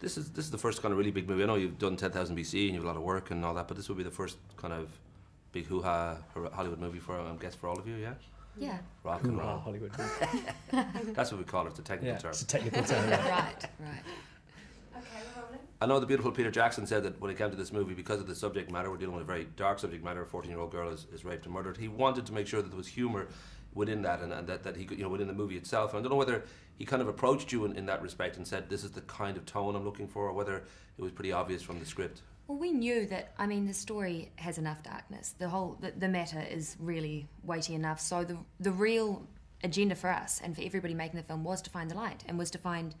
This is this is the first kind of really big movie. I know you've done 10,000 BC and you've a lot of work and all that, but this would be the first kind of big hoo-ha Hollywood movie for I guess for all of you, yeah. Yeah. Rock and Hoo-ha roll. Hollywood. That's what we call it. It's a technical yeah, term. it's a technical term. yeah. right, right. I know the beautiful Peter Jackson said that when it came to this movie, because of the subject matter, we're dealing with a very dark subject matter. A 14 year old girl is, is raped and murdered. He wanted to make sure that there was humour within that and, and that, that he could, you know, within the movie itself. And I don't know whether he kind of approached you in, in that respect and said, this is the kind of tone I'm looking for, or whether it was pretty obvious from the script. Well, we knew that. I mean, the story has enough darkness. The whole the, the matter is really weighty enough. So the the real agenda for us and for everybody making the film was to find the light and was to find,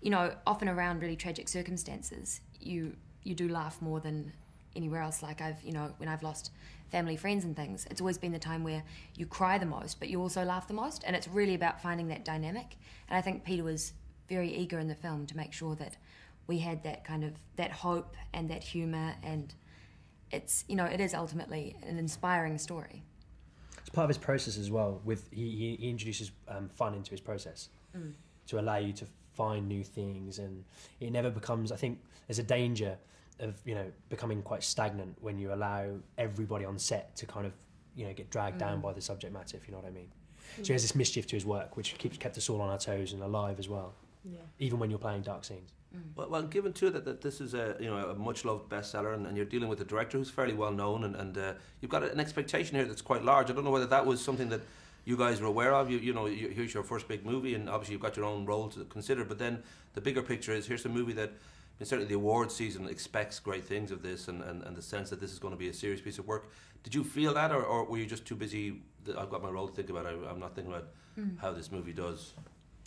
you know, often around really tragic circumstances, you you do laugh more than anywhere else. Like I've you know when I've lost family, friends, and things, it's always been the time where you cry the most, but you also laugh the most, and it's really about finding that dynamic. And I think Peter was very eager in the film to make sure that we had that kind of that hope and that humor and it's you know it is ultimately an inspiring story It's part of his process as well. With he, he- introduces um, fun into his process to allow you to find new things, and it never becomes. I think there's a danger of you know becoming quite stagnant when you allow everybody on set to kind of you know get dragged down mm. by the subject matter, if you know what I mean. So he mm. has this mischief to his work, which keeps kept us all on our toes and alive as well, Yeah. even when you're playing dark scenes. Mm. Well, well given too that, that this is a you know a much loved bestseller, and, and you're dealing with a director who's fairly well known, and, and uh, you've got an expectation here that's quite large. I don't know whether that was something that you guys were aware of. You you know you, here's your first big movie, and obviously you've got your own role to consider. But then the bigger picture is here's a movie that. I certainly, the awards season expects great things of this, and, and, and the sense that this is going to be a serious piece of work. Did you feel that, or, or were you just too busy? That I've got my role to think about. I, I'm not thinking about how this movie does.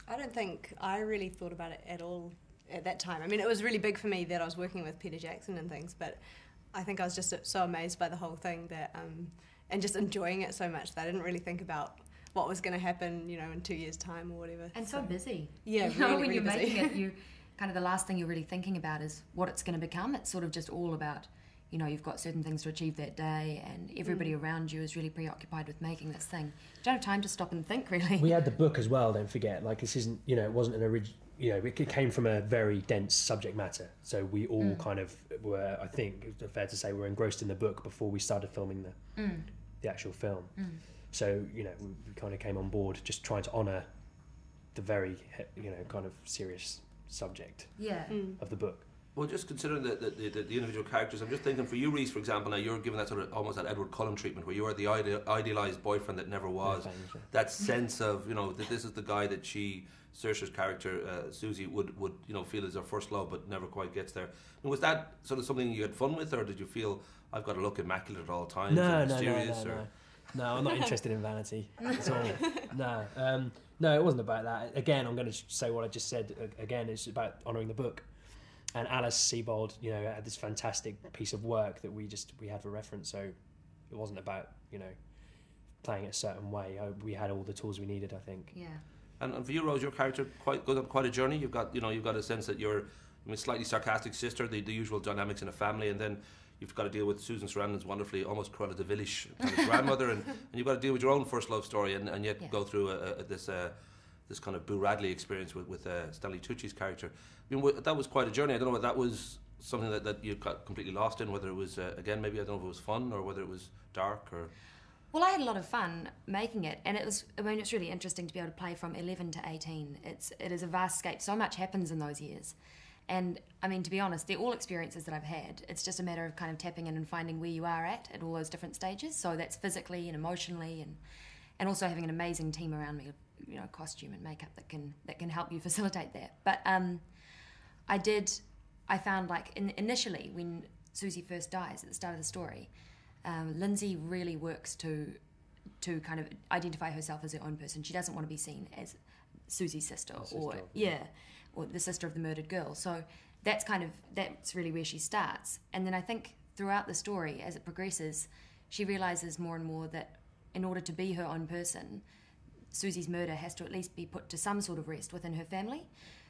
I don't think I really thought about it at all at that time. I mean, it was really big for me that I was working with Peter Jackson and things, but I think I was just so amazed by the whole thing that, um, and just enjoying it so much that I didn't really think about what was going to happen, you know, in two years' time or whatever. and so busy Yeah, you know really, when really you're busy. making it you kind of the last thing you're really thinking about is what it's going to become it's sort of just all about you know you've got certain things to achieve that day and everybody mm. around you is really preoccupied with making this thing you don't have time to stop and think really we had the book as well. Don't forget, like this isn't you know it wasn't an original. You know, it came from a very dense subject matter, so we all mm. kind of were. I think it's fair to say we're engrossed in the book before we started filming the mm. the actual film. So you know, we, we kind of came on board just trying to honour the very you know kind of serious subject yeah of the book. Well, just considering the, the, the, the individual characters, I'm just thinking for you, Reece, for example, now you're given that sort of almost that Edward Cullen treatment where you are the ide- idealized boyfriend that never was. thanks, yeah. That sense of, you know, that this is the guy that she, Saoirse's character, uh, Susie, would, would, you know, feel is her first love but never quite gets there. And was that sort of something you had fun with, or did you feel, I've got to look immaculate at all times? No, and no, no, no, or- no. No, I'm not interested in vanity at all. No, um, no, it wasn't about that. Again, I'm going to say what I just said. Again, it's about honouring the book. And Alice Sebold, you know, had this fantastic piece of work that we just we had for reference. So it wasn't about you know playing it a certain way. I, we had all the tools we needed. I think. yeah And, and for you, Rose, your character quite goes on quite a journey. You've got you know you've got a sense that you're I mean, slightly sarcastic sister, the, the usual dynamics in a family, and then you've got to deal with Susan Sarandon's wonderfully almost Cruella de Villiers kind of grandmother, and, and you've got to deal with your own first love story, and, and yet Yeah. go through a, a, this uh, this kind of Boo Radley experience with with uh, Stanley Tucci's character. I mean, that was quite a journey. I don't know whether that was something that, that you got completely lost in, whether it was uh, again maybe I don't know if it was fun or whether it was dark or. Well, I had a lot of fun making it, and it was. I mean, it's really interesting to be able to play from 11 to 18. It's it is a vast scape. So much happens in those years, and I mean, to be honest, they're all experiences that I've had. It's just a matter of kind of tapping in and finding where you are at at all those different stages. So that's physically and emotionally, and and also having an amazing team around me, you know, costume and makeup that can that can help you facilitate that. But um, I did. I found like in, initially when Susie first dies at the start of the story, um, Lindsey really works to to kind of identify herself as her own person. She doesn't want to be seen as Susie's sister, or sister, yeah, or the sister of the murdered girl. So that's kind of that's really where she starts. And then I think throughout the story, as it progresses, she realizes more and more that in order to be her own person, Susie's murder has to at least be put to some sort of rest within her family.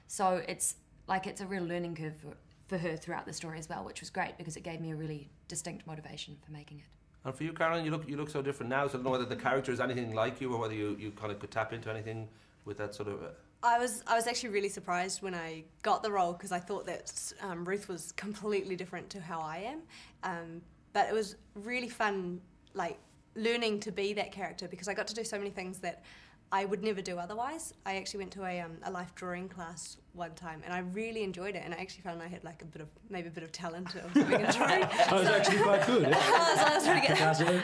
So it's like it's a real learning curve for, for her throughout the story as well, which was great because it gave me a really distinct motivation for making it. And for you, Caroline, you look you look so different now. So I don't know whether the character is anything like you, or whether you, you kind of could tap into anything with that sort of. Uh, I was I was actually really surprised when I got the role because I thought that um, Ruth was completely different to how I am, um, but it was really fun, like learning to be that character because I got to do so many things that I would never do otherwise. I actually went to a, um, a life drawing class one time and I really enjoyed it and I actually found I had like a bit of maybe a bit of talent or something in drawing. I was actually quite good. I was, I was pretty good. That's it.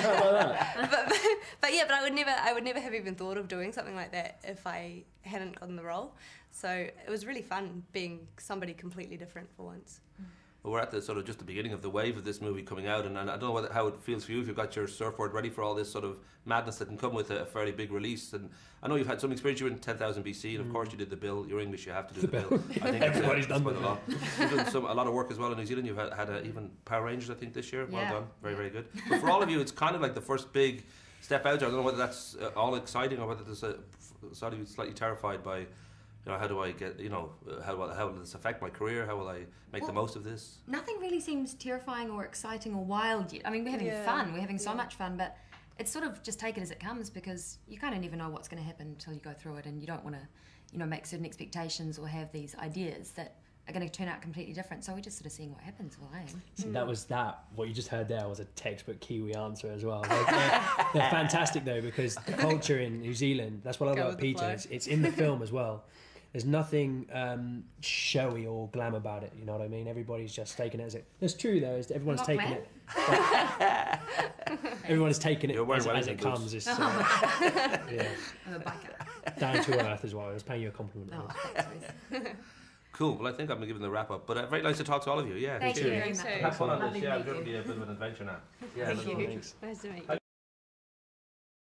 How about that? but, but, but yeah, but I would never I would never have even thought of doing something like that if I hadn't gotten the role. So it was really fun being somebody completely different for once. Well, we're at the sort of just the beginning of the wave of this movie coming out, and, and I don't know whether, how it feels for you if you've got your surfboard ready for all this sort of madness that can come with a, a fairly big release. And I know you've had some experience. You were in 10,000 BC, and of Mm. course you did the bill. You're English, you have to do The the, bill. I think Everybody's that's, uh, done that's the quite a lot. You've done some, a lot of work as well in New Zealand. You've had, had a, even Power Rangers, I think, this year. Well Yeah. done, very very good. But for all of you, it's kind of like the first big step out there. I don't know whether that's uh, all exciting or whether there's a slightly slightly terrified by. You know, how do I get? You know, uh, how will, how will this affect my career? How will I make the most of this? Nothing really seems terrifying or exciting or wild yet. I mean, we're having Yeah, fun. We're having so yeah. much fun, but it's sort of just take it as it comes because you kind of never know what's going to happen until you go through it, and you don't want to, you know, make certain expectations or have these ideas that are going to turn out completely different. So we're just sort of seeing what happens. Well, I am. See, that was that. What you just heard there was a textbook Kiwi answer as well. They're, they're, they're fantastic though because the culture in New Zealand. That's what I love about Peter. It's, it's in the film as well. There's nothing um, showy or glam about it. You know what I mean? Everybody's just taking it as it. It's true though. Is everyone's Not taking glam? it. Everyone's taking it as, as it comes. It's, uh, yeah, I'm a biker. down to earth as well. I was paying you a compliment. Oh, there. thanks, Ruth. Cool. Well, I think I'm giving the wrap up. But uh, very nice to talk to all of you. Yeah. Thank you very much. Have fun on this. Yeah, to I'm going to be a bit of an adventure now. Yeah, Thank you. Nice to meet you.